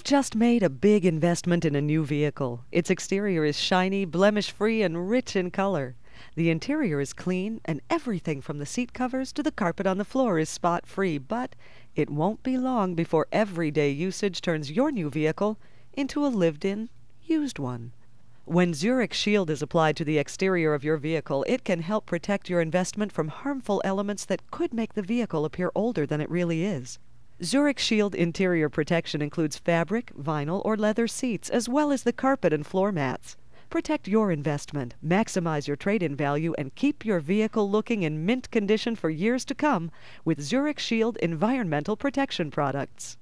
You've just made a big investment in a new vehicle. Its exterior is shiny, blemish free, and rich in color. The interior is clean, and everything from the seat covers to the carpet on the floor is spot free. But it won't be long before everyday usage turns your new vehicle into a lived in, used one. When Zurich Shield is applied to the exterior of your vehicle, it can help protect your investment from harmful elements that could make the vehicle appear older than it really is. Zurich Shield interior protection includes fabric, vinyl, or leather seats, as well as the carpet and floor mats. Protect your investment, maximize your trade in value, and keep your vehicle looking in mint condition for years to come with Zurich Shield environmental protection products.